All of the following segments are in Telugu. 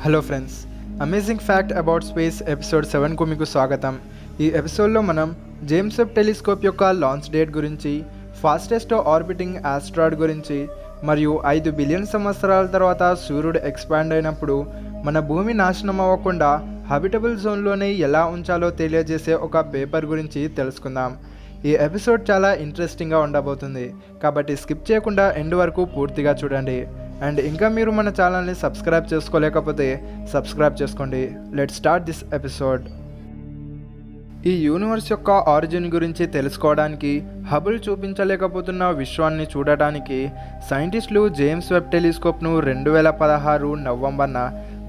Hello friends amazing fact about space episode సెవెన్కు మీకు స్వాగతం. ఈ ఎపిసోడ్లో మనం జేమ్స్ వెబ్ టెలిస్కోప్ యొక్క లాంచ్ డేట్ గురించి ఫాస్టెస్ట్ ఆర్బిటింగ్ ఆస్ట్రాయిడ్ గురించి మరియు ఐదు బిలియన్ సంవత్సరాల తర్వాత సూర్యుడు ఎక్స్పాండ్ అయినప్పుడు మన భూమి నాశనం అవ్వకుండా హబిటబుల్ జోన్లోనే ఎలా ఉంచాలో తెలియజేసే ఒక పేపర్ గురించి తెలుసుకుందాం. ఈ ఎపిసోడ్ చాలా ఇంట్రెస్టింగ్గా ఉండబోతుంది. కాబట్టి స్కిప్ చేయకుండా ఎండ్ వరకు పూర్తిగా చూడండి. అండ్ ఇంకా మీరు మన ఛానల్ని సబ్స్క్రైబ్ చేసుకోలేకపోతే సబ్స్క్రైబ్ చేసుకోండి. లెట్ స్టార్ట్ దిస్ ఎపిసోడ్ ఈ యూనివర్స్ యొక్క ఆరిజిన్ గురించి తెలుసుకోవడానికి హబుల్ చూపించలేకపోతున్న విశ్వాన్ని చూడటానికి సైంటిస్టులు జేమ్స్ వెబ్ టెలిస్కోప్ను రెండు వేల పదహారు నవంబర్న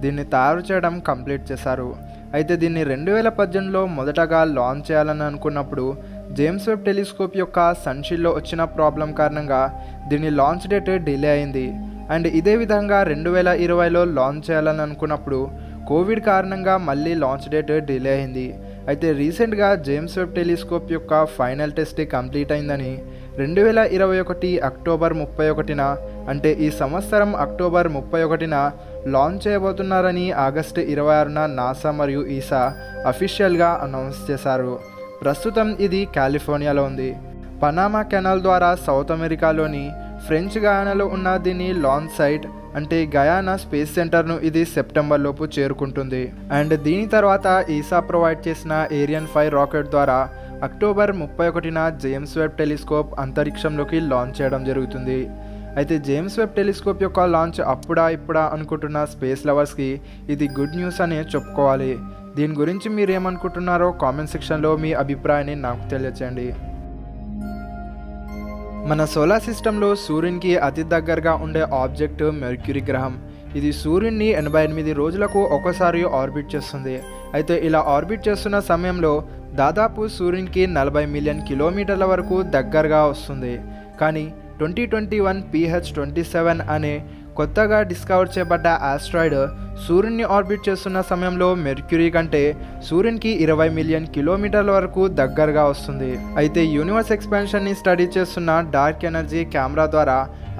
దీన్ని తయారు చేయడం కంప్లీట్ చేశారు. అయితే దీన్ని రెండు వేల పద్దెనిమిదిలో మొదటగా లాంచ్ చేయాలని అనుకున్నప్పుడు జేమ్స్ వెబ్ టెలిస్కోప్ యొక్క సన్షీల్లో వచ్చిన ప్రాబ్లం కారణంగా దీని లాంచ్ డేట్ డిలే అయింది. అండ్ ఇదే విధంగా రెండు వేల ఇరవైలో లాంచ్ చేయాలని అనుకున్నప్పుడు కోవిడ్ కారణంగా మళ్ళీ లాంచ్ డేట్ డిలే అయింది. అయితే రీసెంట్గా జేమ్స్ వెబ్ టెలిస్కోప్ యొక్క ఫైనల్ టెస్ట్ కంప్లీట్ అయిందని రెండు వేల ఇరవై ఒకటి అక్టోబర్ ముప్పై ఒకటిన అంటే ఈ సంవత్సరం అక్టోబర్ ముప్పై ఒకటిన లాంచ్ చేయబోతున్నారని ఆగస్టు ఇరవై ఆరున నాసా మరియు ఈసా అఫీషియల్గా అనౌన్స్ చేశారు. ప్రస్తుతం ఇది కాలిఫోర్నియాలో ఉంది. పనామా కెనాల్ ద్వారా సౌత్ అమెరికాలోని ఫ్రెంచ్ గయానాలో ఉన్న దీని లాంచ్ సైట్ అంటే గయానా స్పేస్ సెంటర్ను ఇది సెప్టెంబర్ లోపు చేరుకుంటుంది. అండ్ దీని తర్వాత ఈసా ప్రొవైడ్ చేసిన ఏరియన్ ఫైవ్ రాకెట్ ద్వారా అక్టోబర్ ముప్పై ఒకటిన జేమ్స్ వెబ్ టెలిస్కోప్ అంతరిక్షంలోకి లాంచ్ చేయడం జరుగుతుంది. అయితే జేమ్స్ వెబ్ టెలిస్కోప్ యొక్క లాంచ్ అప్పుడా ఇప్పుడా అనుకుంటున్న స్పేస్ లవర్స్కి ఇది గుడ్ న్యూస్ అనే చెప్పుకోవాలి. దీని గురించి మీరు ఏమనుకుంటున్నారో కామెంట్ సెక్షన్లో మీ అభిప్రాయాన్ని నాకు తెలియచేయండి. మన సోలార్ సిస్టంలో సూర్యునికి అతి దగ్గరగా ఉండే ఆబ్జెక్ట్ మెర్క్యూరీ గ్రహం. ఇది సూర్యుడిని ఎనభై ఎనిమిది రోజులకు ఒకసారి ఆర్బిట్ చేస్తుంది. అయితే ఇలా ఆర్బిట్ చేస్తున్న సమయంలో దాదాపు సూర్యునికి నలభై మిలియన్ కిలోమీటర్ల వరకు దగ్గరగా వస్తుంది. కానీ twenty twenty one PH twenty seven అనే కొత్తగా డిస్కవర్ చేయబడ్డ ఆస్ట్రాయిడ్ సూర్యుని ఆర్బిట్ చేస్తున్న సమయంలో మెర్క్యూరీ కంటే సూర్యునికి ఇరవై మిలియన్ కిలోమీటర్ల వరకు దగ్గరగా వస్తుంది. అయితే యూనివర్స్ ఎక్స్పాన్షన్ని స్టడీ చేస్తున్న డార్క్ ఎనర్జీ కెమెరా ద్వారా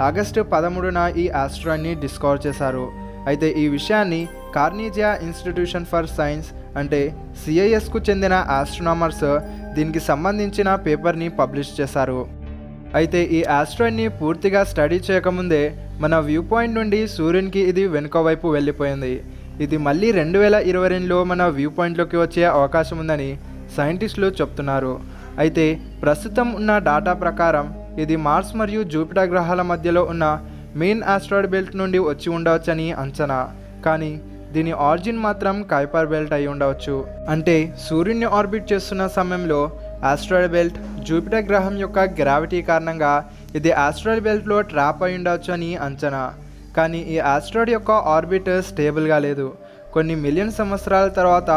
ఆగస్టు పదమూడున ఈ ఆస్ట్రాయిడ్ని డిస్కవర్ చేశారు. అయితే ఈ విషయాన్ని కార్నీజియా ఇన్స్టిట్యూషన్ ఫర్ సైన్స్ అంటే సిఐఎస్కు చెందిన ఆస్ట్రోనామర్స్ దీనికి సంబంధించిన పేపర్ని పబ్లిష్ చేశారు. అయితే ఈ ఆస్ట్రాయిడ్ని పూర్తిగా స్టడీ చేయకముందే మన వ్యూ పాయింట్ నుండి సూర్యునికి ఇది వెనుక వైపు వెళ్ళిపోయింది. ఇది మళ్ళీ రెండు వేల ఇరవై రెండులో మన వ్యూ పాయింట్లోకి వచ్చే అవకాశం ఉందని సైంటిస్టులు చెప్తున్నారు. అయితే ప్రస్తుతం ఉన్న డాటా ప్రకారం ఇది మార్స్ మరియు జూపిటర్ గ్రహాల మధ్యలో ఉన్న మెయిన్ ఆస్ట్రాయిడ్ బెల్ట్ నుండి వచ్చి ఉండవచ్చని అంచనా. కానీ దీని ఆరిజిన్ మాత్రం కైపర్ బెల్ట్ అయి ఉండవచ్చు. అంటే సూర్యుని ఆర్బిట్ చేస్తున్న సమయంలో ఆస్ట్రాయిడ్ బెల్ట్ జూపిటర్ గ్రహం యొక్క గ్రావిటీ కారణంగా ఇది ఆస్ట్రాయిడ్ బెల్ట్లో ట్రాప్ అయి ఉండవచ్చు అని అంచనా. కానీ ఈ ఆస్ట్రాయిడ్ యొక్క ఆర్బిట్ స్టేబుల్గా లేదు. కొన్ని మిలియన్ సంవత్సరాల తర్వాత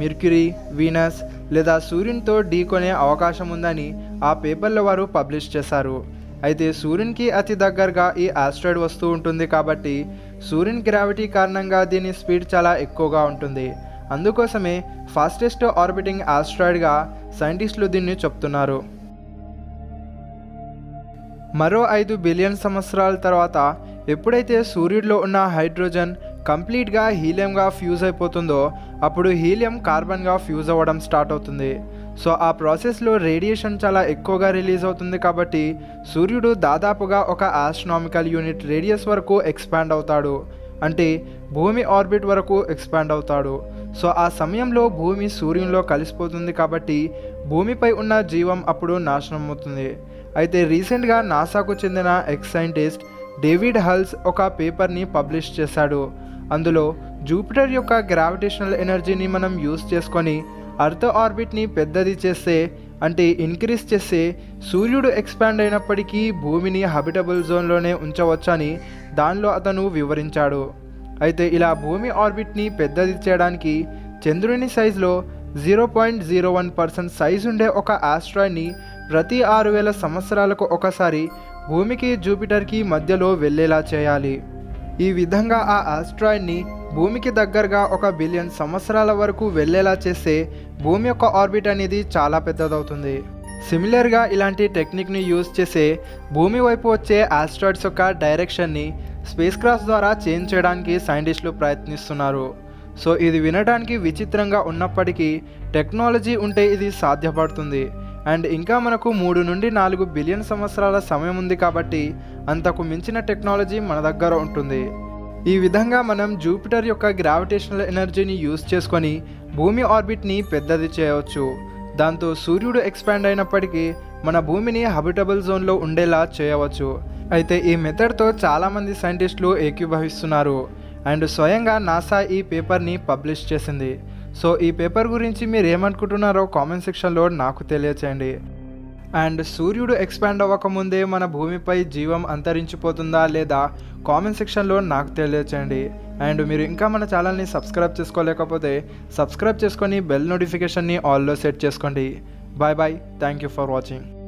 మిర్క్యూరీ వీనస్ లేదా సూర్యునితో ఢీకొనే అవకాశం ఉందని ఆ పేపర్లో వారు పబ్లిష్ చేశారు. అయితే సూర్యునికి అతి దగ్గరగా ఈ ఆస్ట్రాయిడ్ వస్తూ ఉంటుంది కాబట్టి సూర్యుని గ్రావిటీ కారణంగా దీని స్పీడ్ చాలా ఎక్కువగా ఉంటుంది. అందుకోసమే ఫాస్టెస్ట్ ఆర్బిటింగ్ ఆస్ట్రాయిడ్గా సైంటిస్టులు దీన్ని చెప్తున్నారు. మరో ఐదు బిలియన్ సంవత్సరాల తర్వాత ఎప్పుడైతే సూర్యుడిలో ఉన్న హైడ్రోజన్ కంప్లీట్గా హీలియంగా ఫ్యూజ్ అయిపోతుందో అప్పుడు హీలియం కార్బన్గా ఫ్యూజ్ అవ్వడం స్టార్ట్ అవుతుంది. సో ఆ ప్రాసెస్లో రేడియేషన్ చాలా ఎక్కువగా రిలీజ్ అవుతుంది కాబట్టి సూర్యుడు దాదాపుగా ఒక ఆస్ట్రానామికల్ యూనిట్ రేడియస్ వరకు ఎక్స్పాండ్ అవుతాడు. అంటే భూమి ఆర్బిట్ వరకు ఎక్స్పాండ్ అవుతాడు. సో ఆ సమయంలో భూమి సూర్యునిలో కలిసిపోతుంది కాబట్టి భూమిపై ఉన్న జీవం అప్పుడు నాశనం అవుతుంది అయితే రీసెంట్గా నాసాకు చెందిన ఎక్స్ సైంటిస్ట్ డేవిడ్ హల్స్ ఒక పేపర్ని పబ్లిష్ చేశాడు. అందులో జూపిటర్ యొక్క గ్రావిటేషనల్ ఎనర్జీని మనం యూస్ చేసుకొని అర్త్ ఆర్బిట్ని పెద్దది చేస్తే అంటే ఇంక్రీజ్ చేస్తే సూర్యుడు ఎక్స్పాండ్ అయినప్పటికీ భూమిని హబిటబుల్ జోన్లోనే ఉంచవచ్చని దానిలో అతను వివరించాడు. అయితే ఇలా భూమి ఆర్బిట్ని పెద్దది చేయడానికి చంద్రుని సైజులో zero point zero one percent size ఉండే ఒక ఆస్ట్రాయిడ్ని ప్రతి ఆరు వేల సంవత్సరాలకు ఒకసారి భూమికి జూపిటర్కి మధ్యలో వెళ్ళేలా చేయాలి. ఈ విధంగా ఆ ఆస్ట్రాయిడ్ని భూమికి దగ్గరగా ఒక బిలియన్ సంవత్సరాల వరకు వెళ్ళేలా చేస్తే భూమి యొక్క ఆర్బిట్ అనేది చాలా పెద్దదవుతుంది. సిమిలర్గా ఇలాంటి టెక్నిక్ని యూజ్ చేసే భూమి వైపు వచ్చే ఆస్ట్రాయిడ్స్ యొక్క డైరెక్షన్ని స్పేస్ క్రాఫ్ట్ ద్వారా చేంజ్ చేయడానికి సైంటిస్టులు ప్రయత్నిస్తున్నారు. సో ఇది వినడానికి విచిత్రంగా ఉన్నప్పటికీ టెక్నాలజీ ఉంటే ఇది సాధ్యపడుతుంది. అండ్ ఇంకా మనకు మూడు నుండి నాలుగు బిలియన్ సంవత్సరాల సమయం ఉంది కాబట్టి అంతకు మించిన టెక్నాలజీ మన దగ్గర ఉంటుంది. ఈ విధంగా మనం జూపిటర్ యొక్క గ్రావిటేషనల్ ఎనర్జీని యూజ్ చేసుకొని భూమి ఆర్బిట్ని పెద్దది చేయవచ్చు. దాంతో సూర్యుడు ఎక్స్పాండ్ అయినప్పటికీ మన భూమిని హబిటబుల్ జోన్లో ఉండేలా చేయవచ్చు. అయితే ఈ మెథడ్తో చాలామంది సైంటిస్టులు ఏకీభవిస్తున్నారు. అండ్ స్వయంగా నాసా ఈ పేపర్ని పబ్లిష్ చేసింది. సో ఈ పేపర్ గురించి మీరు ఏమనుకుంటున్నారో కామెంట్ సెక్షన్లో నాకు తెలియచేయండి. అండ్ సూర్యుడు ఎక్స్పాండ్ అవ్వకముందే మన భూమిపై జీవం అంతరించిపోతుందా లేదా కామెంట్ సెక్షన్లో నాకు తెలియచేయండి. అండ్ మీరు ఇంకా మన ఛానల్ని సబ్స్క్రైబ్ చేసుకోలేకపోతే సబ్స్క్రైబ్ చేసుకొని బెల్ నోటిఫికేషన్ని ఆల్లో సెట్ చేసుకోండి. Bye bye. Thank you for watching.